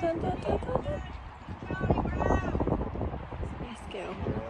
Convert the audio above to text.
dun, dun, dun, dun, dun. Let's go.